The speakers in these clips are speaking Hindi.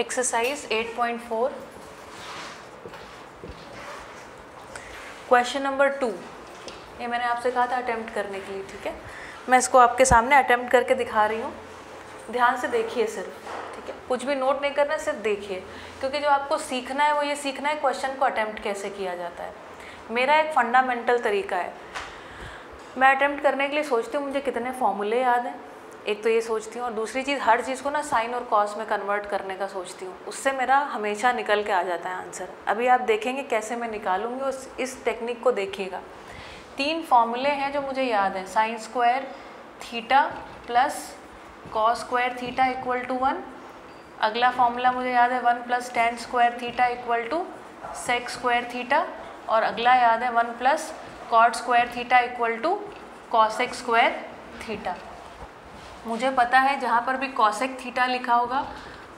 एक्सरसाइज 8.4 क्वेश्चन नंबर टू ये मैंने आपसे कहा था अटेम्प्ट करने के लिए, ठीक है? मैं इसको आपके सामने अटेम्प्ट करके दिखा रही हूँ। ध्यान से देखिए सिर्फ़, ठीक है? कुछ भी नोट नहीं करना, सिर्फ़ देखिए। क्योंकि जो आपको सीखना है, वो ये सीखना है क्वेश्चन को अटैम्प्ट कैसे किया जाता है। मेरा एक फंडामेंटल तरीका है। मैं अटैम्प्ट करने के लिए सोचती हूँ, मुझे कितने फॉर्मूले याद हैं? एक तो ये सोचती हूँ और दूसरी चीज़, हर चीज़ को ना साइन और कॉस में कन्वर्ट करने का सोचती हूँ। उससे मेरा हमेशा निकल के आ जाता है आंसर। अभी आप देखेंगे कैसे मैं निकालूँगी उस इस टेक्निक को देखिएगा। तीन फॉर्मूले हैं जो मुझे याद हैं। Sine square theta plus cos square theta equal to one. अगला फॉर्मूला मुझे याद है one plus tan square theta equal to sec square theta. और अगला याद है one plus cot square theta equal to cosec square theta. मुझे पता है जहाँ पर भी कॉसेक थीटा लिखा होगा,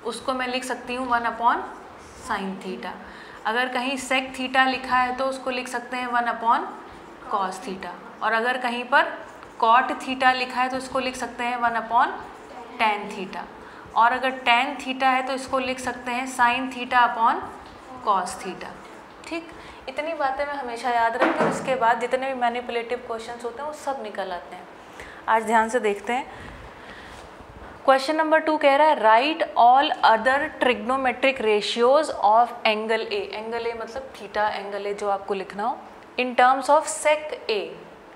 उसको मैं लिख सकती हूँ वन अपॉन साइन थीटा अगर कहीं सेक थीटा लिखा है तो उसको लिख सकते हैं वन अपॉन कॉस थीटा और अगर कहीं पर कॉट थीटा लिखा है तो इसको लिख सकते हैं वन अपॉन टेन थीटा और अगर टेन थीटा है तो इसको लिख सकते हैं sine theta upon cos theta ठीक? इतनी बातें मैं हमेशा याद रखती हूँ इसके बाद जितने भी मैनिपुलेटिव क्वेश्चन होते हैं, वो सब निकल आते हैं। आज ध्यान से देखते हैं। क्वेश्चन नंबर टू कह रहा है right all other trigonometric ratios of angle A angle A मतलब थीटा एंगल ए जो आपको लिखना हो in terms of sec A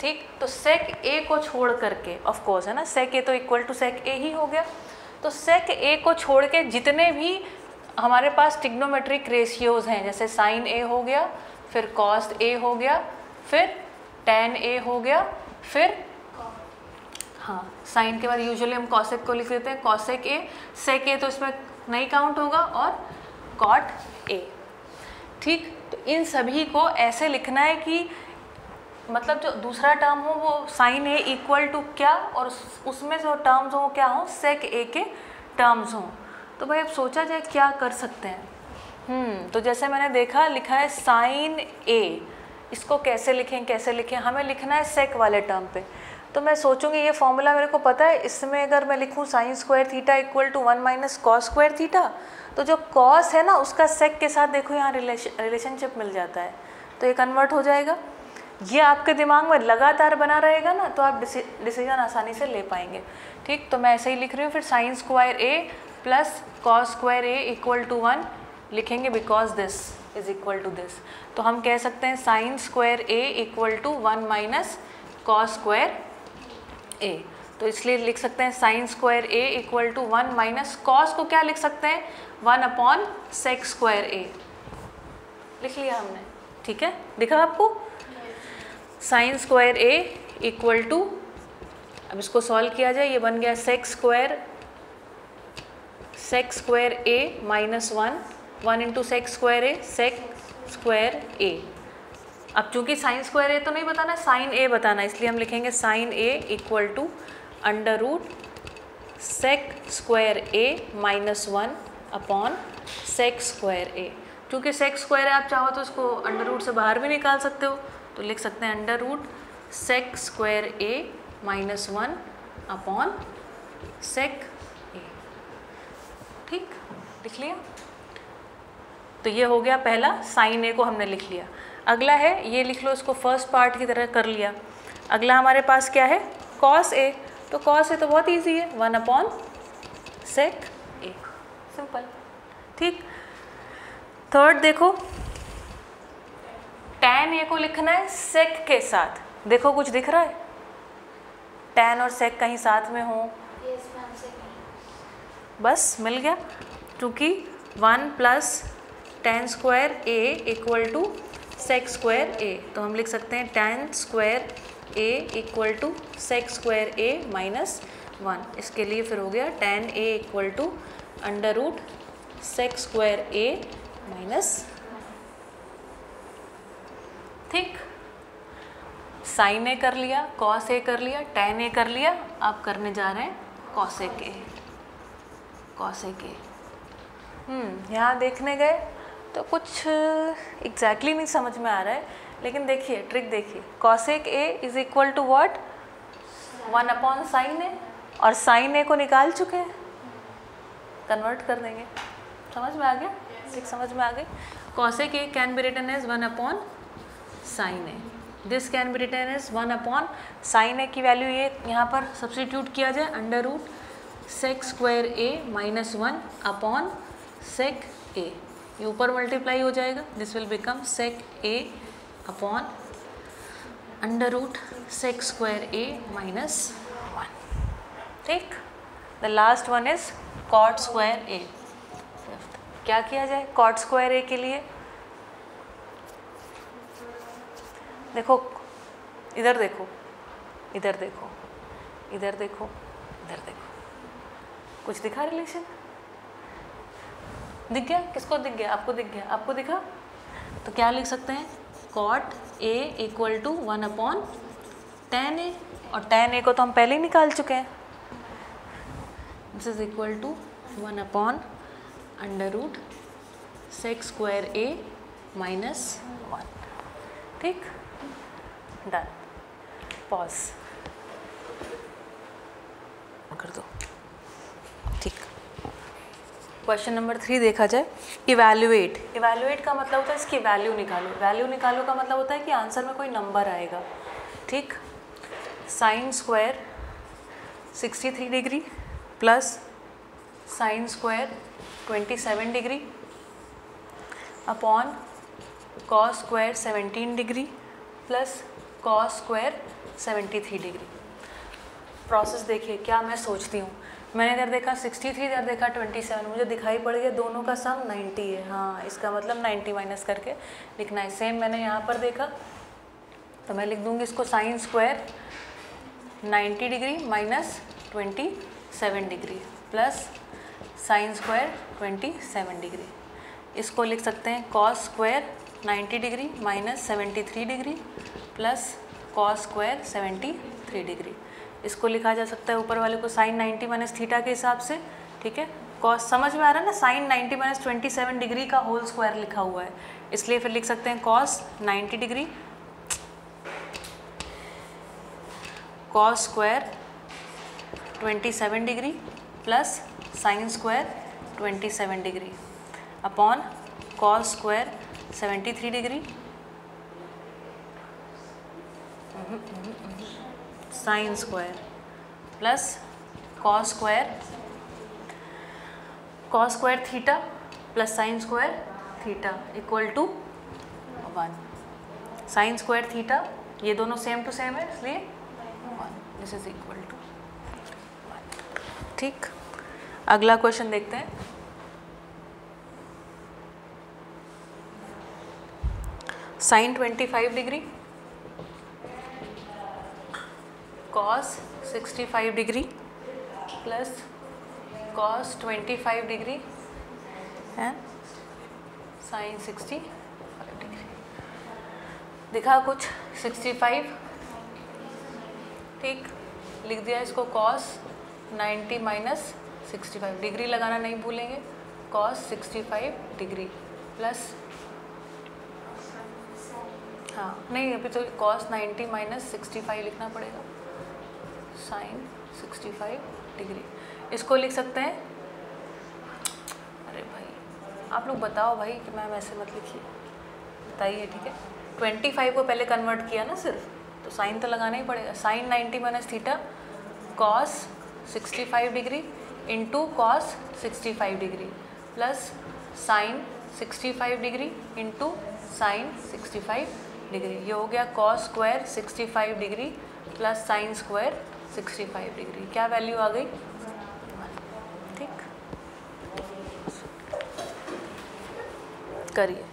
ठीक? तो सेक ए को छोड़ करके ऑफ़ कोर्स है ना? सेक ए तो इक्वल टू सेक ए ही हो गया। तो सेक ए को छोड़ के जितने भी हमारे पास टिग्नोमेट्रिक रेशियोज हैं, जैसे साइन ए हो गया, फिर कॉस्ट ए हो गया, फिर टेन ए हो गया, फिर हाँ साइन के बाद यूजुअली हम कॉसेक को लिख देते हैं। कॉसेक ए सेक ए तो इसमें नहीं काउंट होगा और कॉट ए ठीक? तो इन सभी को ऐसे लिखना है कि मतलब जो दूसरा टर्म हो, वो साइन ए इक्वल टू क्या और उसमें जो टर्म्स हो, क्या हो? सेक ए के टर्म्स हों। तो भाई अब सोचा जाए क्या कर सकते हैं। हम्म तो जैसे मैंने देखा, लिखा है साइन ए इसको कैसे लिखें कैसे लिखें? हमें लिखना है सेक वाले टर्म पे। तो मैं सोचूँगी, ये फॉर्मूला मेरे को पता है, इसमें अगर मैं लिखूँ sine square theta equal to one minus cos square theta तो जो कॉस है ना, उसका सेक के साथ देखो यहाँ रिलेशनशिप मिल जाता है तो ये कन्वर्ट हो जाएगा। ये आपके दिमाग में लगातार बना रहेगा ना तो आप डिसीज़न आसानी से ले पाएँगे। ठीक तो मैं ऐसे ही लिख रही हूँ, फिर sine square A plus cos square A equal to one लिखेंगे because this is equal to this तो हम कह सकते हैं sine square A equal to one minus cos square A तो इसलिए लिख सकते हैं sine square A equal to one minus cos को क्या लिख सकते हैं? One upon sec square A लिख लिया हमने। ठीक है? दिखा आपको? Sine square A equal to अब इसको सॉल्व किया जाए, ये बन गया sec square sec square A minus one one into sec square A sec square A अब चूँकि साइन स्क्वायर ए तो नहीं बताना साइन ए बताना, इसलिए हम लिखेंगे sine A equal to under root sec square A minus one upon sec square A चूँकि सेक स्क्वायर है, आप चाहो तो उसको अंडर रूट से बाहर भी निकाल सकते हो तो लिख सकते हैं under root sec square A minus one upon sec A ठीक? लिख लिया? तो ये हो गया पहला साइन ए को हमने लिख लिया। अगला है ये लिख लो इसको फ़र्स्ट पार्ट की तरह कर लिया। अगला हमारे पास क्या है? कॉस ए तो कॉस ए तो बहुत ईजी है। One upon sec A simple ठीक। थर्ड देखो। टैन ए को लिखना है सेक के साथ। देखो कुछ दिख रहा है? टैन और सेक कहीं साथ में हो। बस मिल गया। क्योंकि one plus tan square A equal to sec square A तो हम लिख सकते हैं tan square A equal to sec square A minus one इसके लिए फिर हो गया tan A equal to under root sec square A minus ठीक? साइन ए कर लिया कॉस ए कर लिया टेन ए कर लिया आप करने जा रहे हैं कॉसेक ए कॉसेक ए के। हम्म यहाँ देखने गए? तो कुछ एग्जैक्टली exactly नहीं समझ में आ रहा है, लेकिन देखिए ट्रिक देखिए। Cosec A is equal to what one upon sine A और साइन ए को निकाल चुके हैं। कन्वर्ट कर देंगे। समझ में आ गया? ठीक, समझ में आ गई। Cosec A can be written as one upon sine A this can be written as one upon sine A की वैल्यू ये यहाँ पर सब्सटीट्यूट किया जाए under root sec square A minus one upon sec A ये ऊपर मल्टीप्लाई हो जाएगा. This will become sec A upon under root sec square A minus one ठीक? The last one is cot square A क्या किया जाए? कॉट स्क्वायर ए के लिए? देखो, इधर देखो इधर देखो इधर देखो इधर देखो. कुछ दिखा रिलेशन दिख गया? किसको दिख गया? आपको दिख गया। आपको दिखा? तो क्या लिख सकते हैं? Cot A equal to one upon tan A और टेन ए को तो हम पहले ही निकाल चुके हैं। This is equal to one upon under root sec square A minus one ठीक? डन पॉज कर दो। क्वेश्चन नंबर थ्री देखा जाए इवैल्यूएट इवैल्यूएट का मतलब होता है इसकी वैल्यू निकालो। वैल्यू निकालो का मतलब होता है कि आंसर में कोई नंबर आएगा। ठीक? Sine square 63 degree plus sine square 27 degree upon cos square 17 degree plus cos square 73 degree process देखिए, क्या मैं सोचती हूँ? मैंने इधर देखा 63 इधर देखा 27 मुझे दिखाई पड़ गया दोनों का सम 90 है। हाँ इसका मतलब 90 माइनस करके लिखना है। सेम मैंने यहाँ पर देखा तो मैं लिख दूँगी इसको sine square 90 degree minus 27 degree plus sine square 27 degree इसको लिख सकते हैं cos square 90 degree minus 73 degree plus cos square 73 degree इसको लिखा जा सकता है ऊपर वाले को साइन 90 माइनस थीटा के हिसाब से, ठीक है? कॉस समझ में आ रहा है ना? साइन 90 माइनस ट्वेंटी डिग्री का होल स्क्वायर लिखा हुआ है। इसलिए फिर लिख सकते हैं cos 90 degree cos square 27 degree plus sine square 27 degree upon cos square 73 degree sine square plus cos square cos square theta plus sine square theta equal to one. Sine square theta, ये दोनों सेम टू सेम है, इसलिए one. This is equal to ठीक? अगला क्वेश्चन देखते हैं। Sine 25 degree. Cos 65 degree plus cos 25 degree and sine 65 degree दिखा कुछ 65 ठीक, लिख दिया इसको cos 90 माइनस 65 डिग्री लगाना नहीं भूलेंगे। cos 65 डिग्री प्लस हाँ नहीं, अभी तो cos 90 माइनस 65 लिखना पड़ेगा। साइन 65 डिग्री इसको लिख सकते हैं? अरे भाई, आप लोग बताओ भाई कि मैम ऐसे मत लिखिए। बताइए, ठीक है? 25 को पहले कन्वर्ट किया ना सिर्फ़ तो साइन तो लगाना ही पड़ेगा। Sine 90 minus theta cos 65 degree into cos 65 degree plus sine 65 degree into sine 65 degree ये हो गया cos square 65 degree plus sine square 65 degree. क्या वैल्यू आ गई? ठीक। करिए।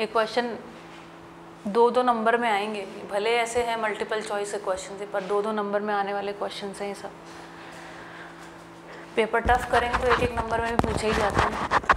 ये क्वेश्चन दो दो नंबर में आएँगे भले ऐसे हैं मल्टीपल चॉइस के क्वेश्चन है, पर दो दो नंबर में आने वाले क्वेश्चन हैं ये सब। पेपर टफ करेंगे तो एक एक नंबर में भी पूछे ही जाते हैं।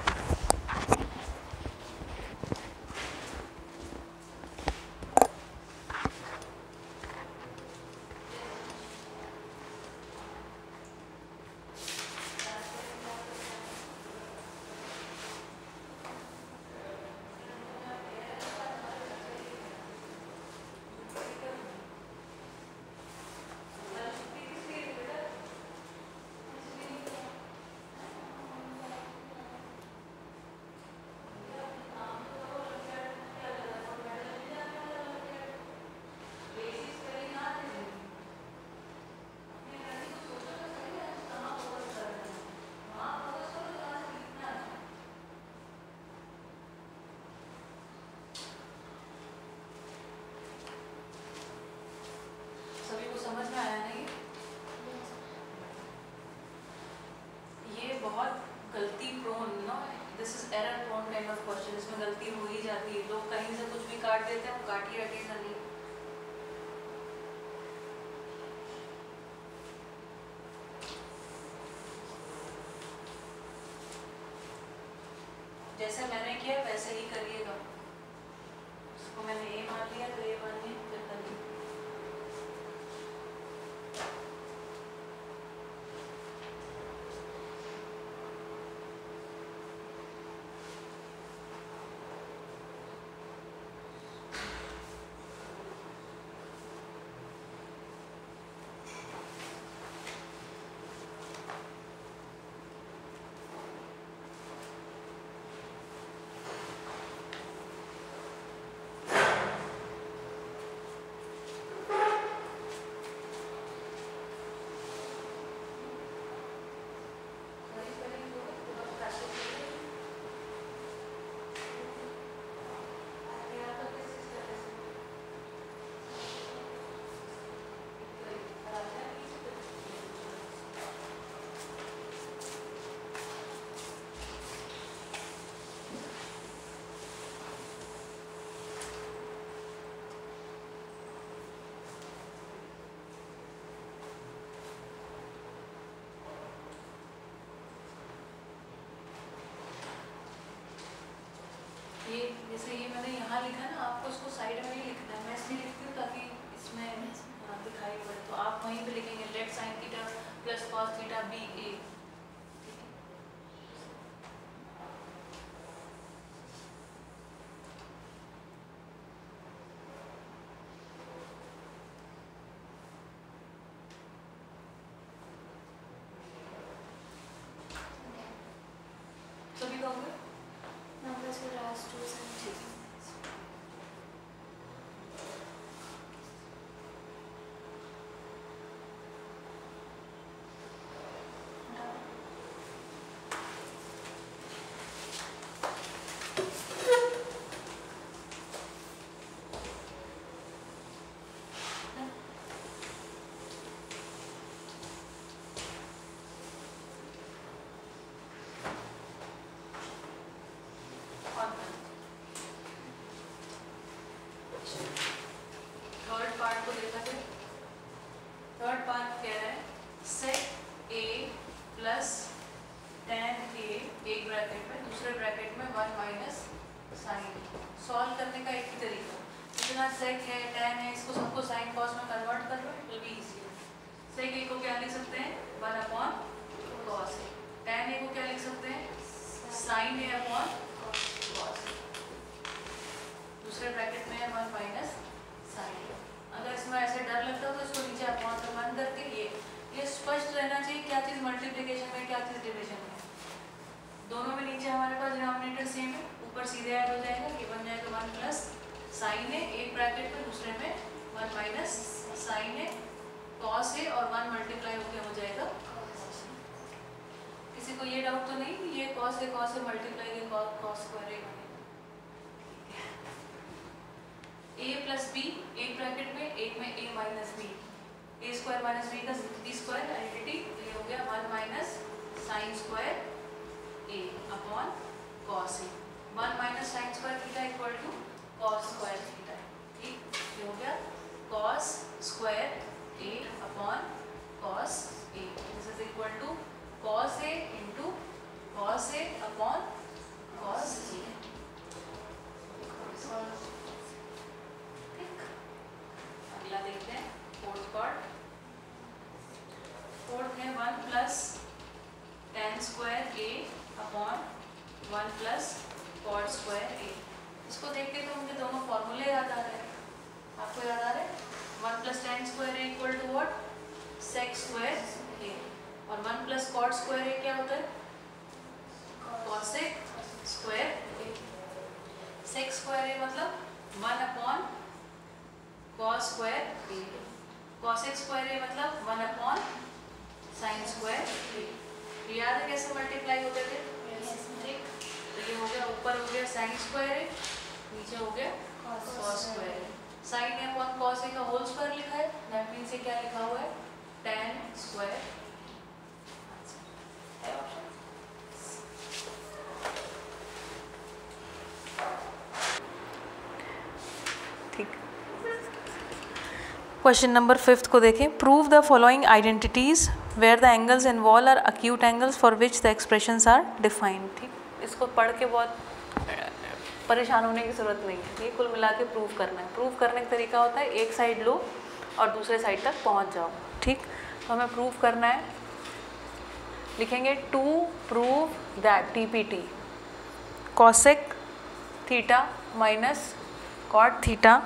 जैसे मैंने किया वैसे जैसे ये मैंने यहाँ लिखा ना आपको उसको साइड में ही लिखना है। मैं इसलिए लिखती हूँ ताकि इसमें हाँ, दिखाई पड़े। तो आप वहीं पे लिखेंगे let sine theta plus cos theta B A सभी कहोगे लास्ट टू सेंटेंस क्या लिखा हुआ है? Tan square question number fifth को देखें। Prove the following identities where the angles involved are acute angles for which the expressions are defined ठीक। इसको पढ़ के बहुत परेशान होने की ज़रूरत नहीं है। ये कुल मिला के प्रूव करना है। प्रूव करने का तरीका होता है, एक साइड लो और दूसरे साइड तक पहुँच जाओ, ठीक? तो हमें प्रूव करना है। लिखेंगे to prove that T P T cosec theta minus cot theta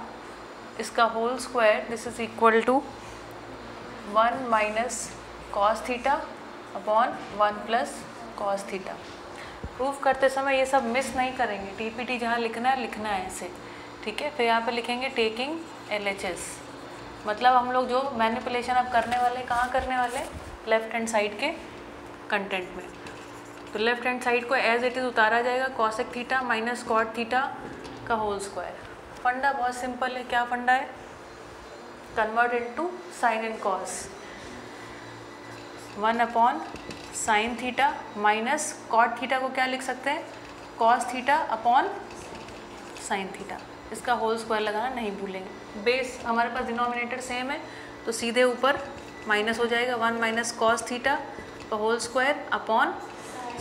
इसका whole square this is equal to one minus cos theta upon one plus cos theta proof करते समय ये सब मिस नहीं करेंगे। टी पी टी जहाँ लिखना है लिखना है ऐसे, ठीक है? फिर यहाँ पे लिखेंगे टेकिंग एलएचएस मतलब हम लोग जो मैनिपुलेशन अब करने वाले, कहाँ करने वाले? लेफ़्ट हैंड साइड के कंटेंट में। तो लेफ़्ट हैंड साइड को एज इट इज़ उतारा जाएगा cosec theta minus cot theta का होल स्क्वायर फंडा बहुत सिंपल है। क्या फंडा है? Convert into sine and cos one upon sine theta minus cot theta को क्या लिख सकते हैं? Cos theta upon sine theta इसका होल स्क्वायर लगाना नहीं भूलेंगे। बेस हमारे पास डिनोमिनेटर सेम है तो सीधे ऊपर माइनस हो जाएगा वन माइनस कॉस थीटा का whole square upon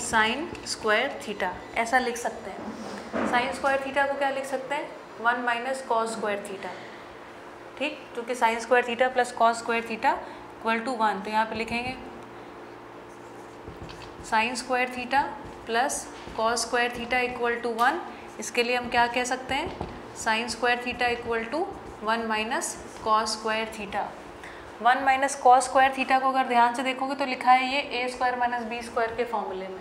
sine square theta ऐसा लिख सकते हैं। साइन स्क्वायर थीटा को क्या लिख सकते हैं? One minus cos square theta ठीक? क्योंकि sine square theta plus cos square theta equal to one तो यहाँ पे लिखेंगे। Sine square theta plus cos square theta equal to one इसके लिए हम क्या कह सकते हैं? Sine square theta equal to one minus cos square theta. One minus cos square theta को अगर ध्यान से देखोगे तो लिखा है ये A square minus B square के फॉर्मूले में।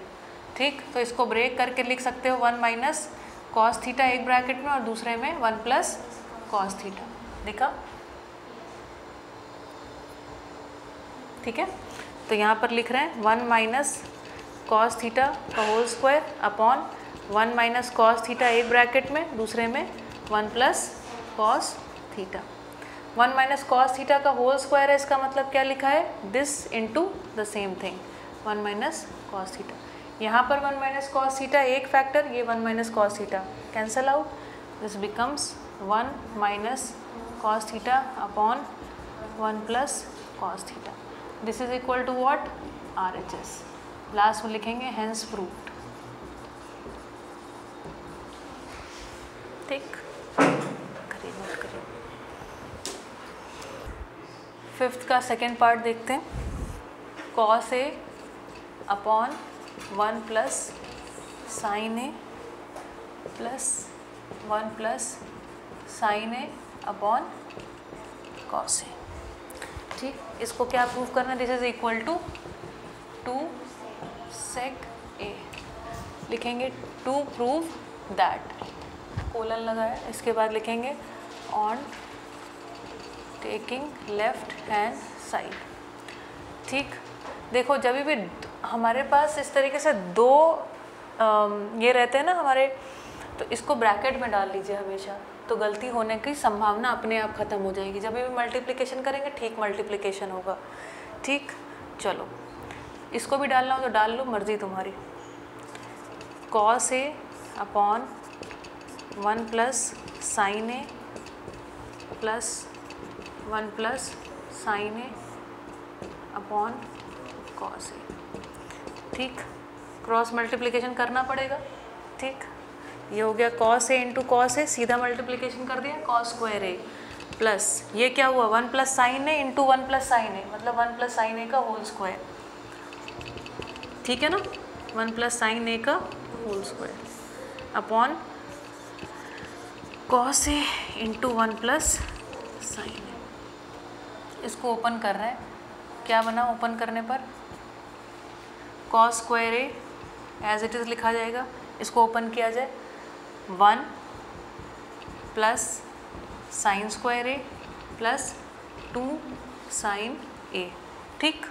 ठीक? तो इसको ब्रेक करके लिख सकते हो वन माइनस कॉस थीटा एक ब्रैकेट में और दूसरे में वन प्लस कॉस थीटा। देखा? ठीक है? तो यहाँ पर लिख रहे हैं वन माइनस कॉस थीटा का whole square upon one minus cos theta एक ब्रैकेट में, दूसरे में one plus cos theta. One minus cos theta का होल स्क्वायर है, इसका मतलब क्या लिखा है? This into the same thing one minus cos theta. यहाँ पर वन माइनस कॉस थीटा एक फैक्टर ये one minus cos theta. Cancel out this becomes one minus cos theta upon one plus cos theta. This is equal to what R H S last में लिखेंगे हैंस फ्रूट ठीक करिए नोट करिए फिफ्थ का सेकेंड पार्ट देखते हैं। Cos A upon one plus sine A plus one plus sine A upon cos A ठीक? इसको क्या प्रूव करना है? This is equal to two sec A लिखेंगे टू प्रूव दैट कोलन लगाया, इसके बाद लिखेंगे on taking left hand side ठीक? देखो, जब भी हमारे पास इस तरीके से दो ये रहते हैं ना हमारे तो इसको ब्रैकेट में डाल लीजिए हमेशा। तो गलती होने की संभावना अपने आप ख़त्म हो जाएगी। जब भी मल्टीप्लिकेशन करेंगे, ठीक मल्टीप्लिकेशन होगा। ठीक? चलो। इसको भी डालना हो तो डाल लो, मर्ज़ी तुम्हारी। Cos A upon one plus sine A plus one plus sine A upon cos A. ठीक? क्रॉस मल्टीप्लिकेशन करना पड़ेगा। ठीक? ये हो गया cos A into cos A, सीधा मल्टीप्लिकेशन कर दिया, कॉस स्क्वायर ए प्लस। ये क्या हुआ? One plus sine A into one plus sine A मतलब वन प्लस साइन ए का होल स्क्वायर। ठीक है ना? वन प्लस साइन ए का whole square. Upon cos A into one plus sine इसको ओपन कर रहे हैं। क्या बना ओपन करने पर? Cos square A as it is लिखा जाएगा। इसको ओपन किया जाए। One plus sine square A plus two sine A. ठीक?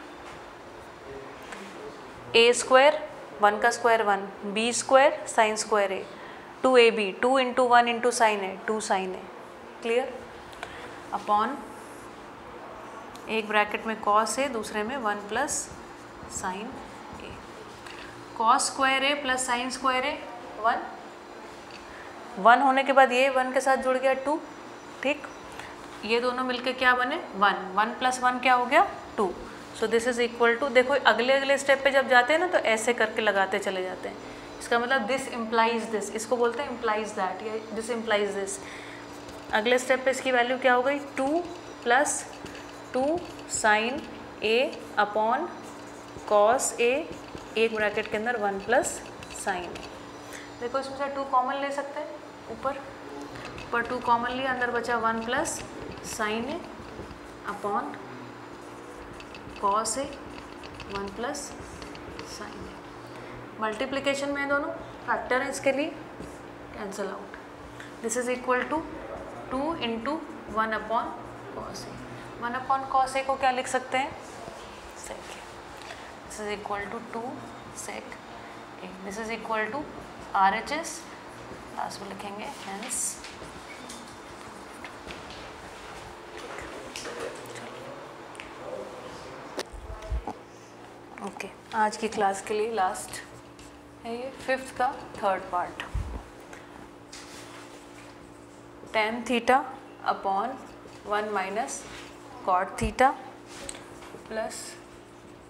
ए स्क्वायर, वन का square one. B square, sine square A. Two A B, two into one into sine A, two sine A. Clear upon एक ब्रैकेट में कॉस ए दूसरे में one plus sine A cos square A plus sine square A one one होने के बाद ये वन के साथ जुड़ गया टू ठीक? ये दोनों मिलके क्या बने? वन वन प्लस वन क्या हो गया? Two so this is equal to देखो, अगले अगले स्टेप पे जब जाते हैं ना तो ऐसे करके लगाते चले जाते हैं। इसका मतलब दिस इम्प्लाइज दिस इसको बोलते हैं इम्प्लाइज दैट या दिस इम्प्लाइज दिस अगले स्टेप पे इसकी वैल्यू क्या हो गई? Two plus two sine A upon cos A एक ब्रैकेट के अंदर वन प्लस साइन ए। देखो इसमें से टू कॉमन ले सकते हैं, ऊपर। ऊपर टू कॉमन लिया अंदर बचा one plus sine A upon cos A, one plus sine A. Multiplication में दोनों, फैक्टर है इसके लिए, cancel out. This is equal to two into one upon cos A one upon cos A को क्या लिख सकते हैं? Sec this is equal to two sec A this is equal to R H S last में लिखेंगे हेंस ओके आज की क्लास के लिए लास्ट है ये फिफ्थ का third part tan theta upon one minus cot theta plus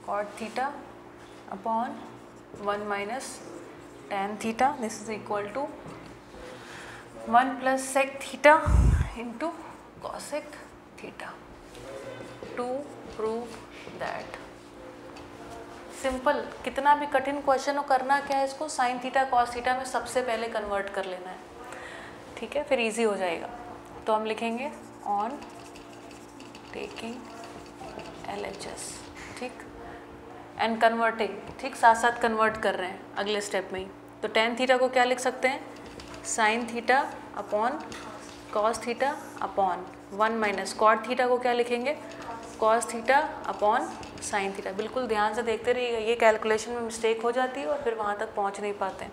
cot theta upon one minus tan theta this is equal to one plus sec theta into cosec theta to prove that simple कितना भी कठिन क्वेश्चन हो, करना क्या है इसको? साइन थीटा कॉस थीटा में सबसे पहले कन्वर्ट कर लेना है। ठीक है? फिर इजी हो जाएगा। तो हम लिखेंगे ऑन एच एस ठीक? एंड कन्वर्टिंग ठीक? साथ साथ कन्वर्ट कर रहे हैं, अगले स्टेप में ही। तो टेन थीटा को क्या लिख सकते हैं? Sine theta upon cos theta upon one minus cot theta को क्या लिखेंगे? Cos theta upon sine theta बिल्कुल ध्यान से देखते रहिएगा, ये कैलकुलेशन में मिस्टेक हो जाती है और फिर वहाँ तक पहुँच नहीं पाते।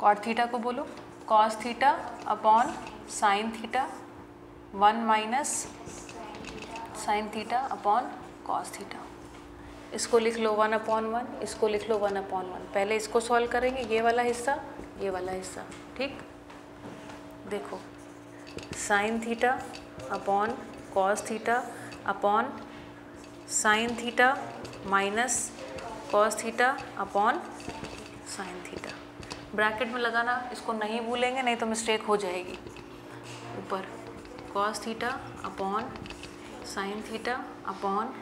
कॉट थीटा को बोलो। Cos theta upon sine theta one minus sine theta upon cos theta. इसको लिख लो वन अपॉन वन, इसको लिख लो वन अपॉन वन। पहले इसको सॉल्व करेंगे, ये वाला हिस्सा, ये वाला हिस्सा, ठीक? देखो, sine theta upon cos theta upon sine theta minus cos theta upon sine theta. Bracket में लगाना, इसको नहीं भूलेंगे, नहीं तो मिस्टेक हो जाएगी। ऊपर। Cos theta upon sine theta upon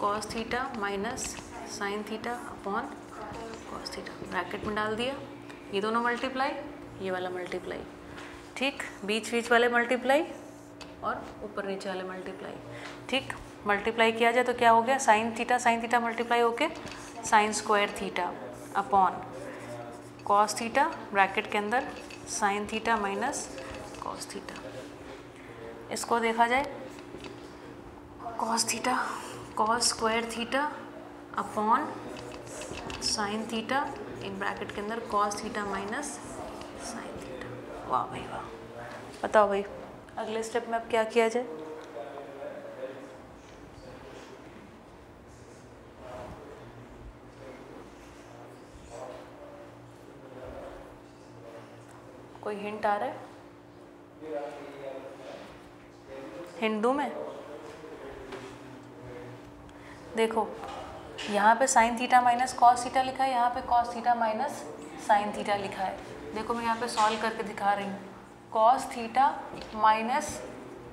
cos theta minus sine theta upon cos theta bracket में डाल दिया। ये दोनों मल्टीप्लाई ये वाला मल्टीप्लाई ठीक? बीच बीच वाले मल्टीप्लाई और ऊपर नीचे वाले मल्टीप्लाई ठीक? मल्टीप्लाई किया जाए तो क्या हो गया? Sine theta sine theta multiply होके sine square theta upon cos theta bracket के अंदर sine theta minus cos theta इसको देखा जाए। Cos theta cos square theta upon sine theta एक ब्रैकेट के अंदर cos theta minus sine theta वाह भाई, वाह। बताओ भाई, अगले स्टेप में अब क्या किया जाए? कोई हिंट आ रहा है? हिंदू में? देखो, यहाँ पे sine theta minus cos theta लिखा है, यहाँ पे cos theta minus sine theta लिखा है। देखो, मैं यहाँ पे सॉल्व करके दिखा रही हूँ। Cos theta minus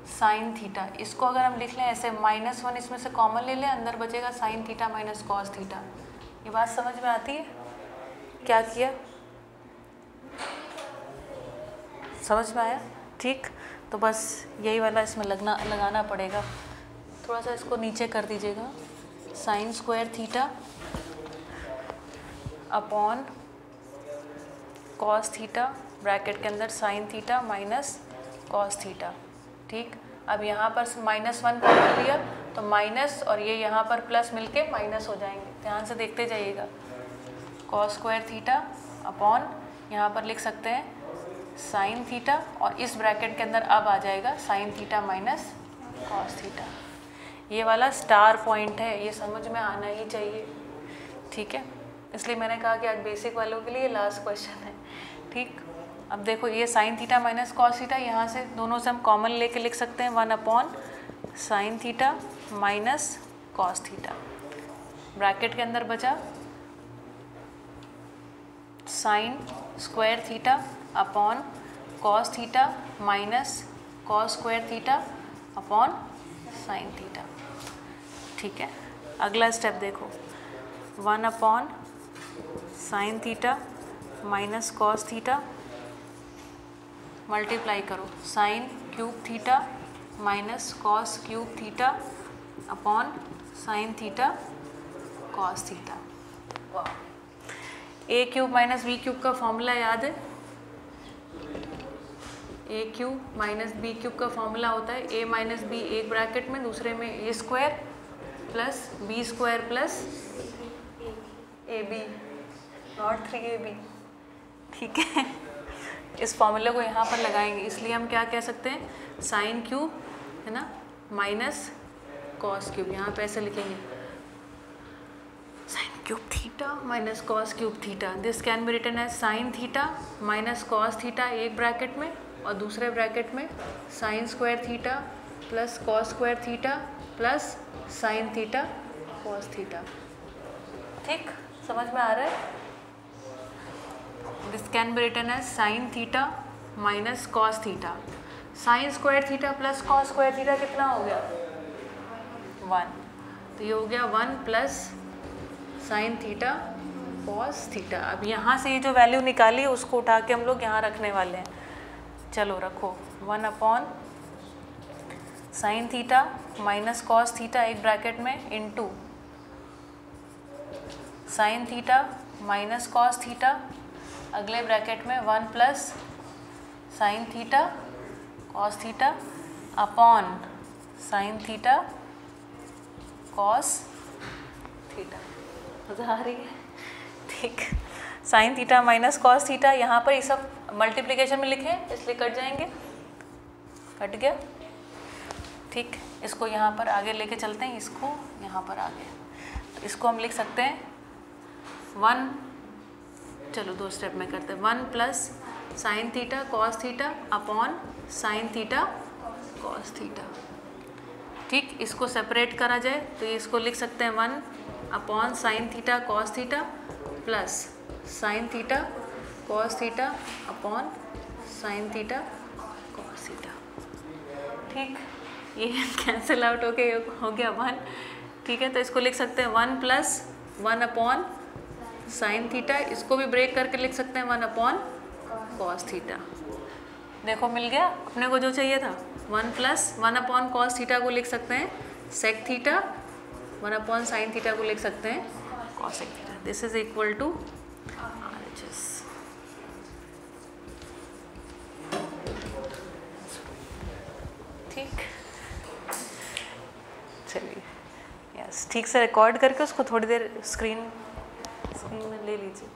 sine theta इसको अगर हम लिख लें ऐसे माइनस वन इसमें से कॉमन ले लें, अंदर बचेगा sine theta minus cos theta ये बात समझ में आती है? क्या किया? समझ में आया? ठीक? तो बस यही वाला इसमें लगना, लगाना पड़ेगा। थोड़ा सा इसको नीचे कर दीजिएगा। Sine square theta upon cos theta bracket के अंदर sine theta minus cos theta, ठीक? अब यहाँ पर माइनस वन कॉमन लिया तो माइनस और ये यहाँ पर प्लस मिलके माइनस हो जाएँगे। ध्यान से देखते जाइएगा। कॉस स्क्वायर थीटा अपॉन यहाँ पर लिख सकते हैं। साइन थीटा और इस ब्रैकेट के अंदर अब आ जाएगा sine theta minus cos theta. ये वाला स्टार पॉइंट है, ये समझ में आना ही चाहिए। ठीक है? इसलिए मैंने कहा कि आज बेसिक वालों के लिए लास्ट क्वेश्चन है। ठीक? अब देखो, ये sine theta minus cos theta, यहाँ से दोनों से हम कॉमन लेके लिख सकते हैं, one upon sine theta minus cos theta. Bracket के अंदर बचा। Sine square theta upon cos theta minus cos square theta upon sine theta ठीक है? अगला स्टेप देखो। One upon sine theta minus cos theta multiply करो। Sine cube theta minus cos cube theta upon sine theta cos theta A cube minus B cube का फॉर्मूला याद है? A cube minus B cube का फॉर्मूला होता है ए माइनस बी एक ब्रैकेट में, दूसरे में A square plus B square plus A B not three A B ठीक है? इस फॉर्मूले को यहाँ पर लगाएँगे। इसलिए हम क्या कह सकते हैं? साइन क्यूब है ना? माइनस कॉस क्यूब यहाँ पे ऐसे लिखेंगे। Sine cube theta minus cos cube theta this can be written as sine theta minus cos theta एक ब्रैकेट में और दूसरे ब्रैकेट में sine square theta plus cos square theta plus sine theta cos theta ठीक? समझ में आ रहा है? This can be written as sine theta minus cos theta sine square theta plus cos square theta कितना हो गया? वन तो ये हो गया one plus sine theta cos theta अब यहाँ से ये जो वैल्यू निकाली, उसको उठा के हम लोग यहाँ रखने वाले हैं। चलो रखो। One upon sine theta minus cos theta एक ब्रैकेट में into sine theta minus cos theta अगले ब्रैकेट में one plus sine theta cos theta upon sine theta cos theta आ रही है। ठीक sine theta minus cos theta यहाँ पर ये सब मल्टीप्लिकेशन में लिखे, इसलिए कट जाएँगे। कट गया। ठीक, इसको यहाँ पर आगे लेके चलते हैं, इसको यहाँ पर आगे। तो इसको हम लिख सकते हैं, वन, चलो दो स्टेप में करते हैं। One plus sine theta cos theta upon sine theta cos theta ठीक, इसको सेपरेट करा जाए तो इसको लिख सकते हैं, one upon sine theta cos theta plus sine theta cos theta upon sine theta cos theta ठीक? ये कैंसिल आउट हो के हो गया वन ठीक है तो इसको लिख सकते हैं one plus one upon sine theta इसको भी ब्रेक करके लिख सकते हैं वन अपॉन कॉस थीटा देखो, मिल गया? अपने को जो चाहिए था। One plus one upon cos theta को लिख सकते हैं। Sec theta one upon sine theta को लिख सकते हैं। Cosec theta this is equal to R H S ठीक से रिकॉर्ड करके उसको थोड़ी देर स्क्रीन स्क्रीन में ले लीजिए।